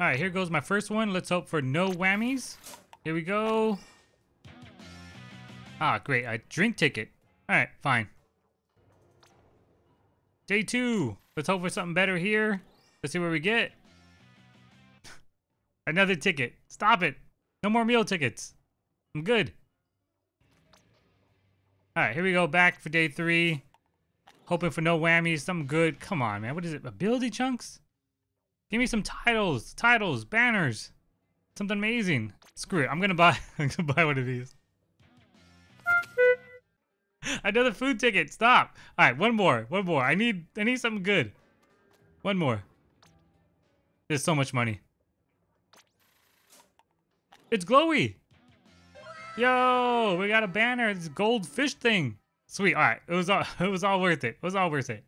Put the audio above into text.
All right, here goes my first one. Let's hope for no whammies. Here we go. Ah, great. A drink ticket. All right, fine. Day two. Let's hope for something better here. Let's see what we get. Another ticket. Stop it. No more meal tickets. I'm good. All right, here we go. Back for day three. Hoping for no whammies. Something good. Come on, man. What is it? Ability chunks? Give me some titles. Titles. Banners. Something amazing. Screw it. I'm gonna buy. I'm gonna buy one of these. Another food ticket. Stop. All right, one more. One more. I need. I need something good. One more. There's so much money. It's glowy. Yo, we got a banner. This gold fish thing. Sweet. All right. It was all. It was all worth it. It was all worth it.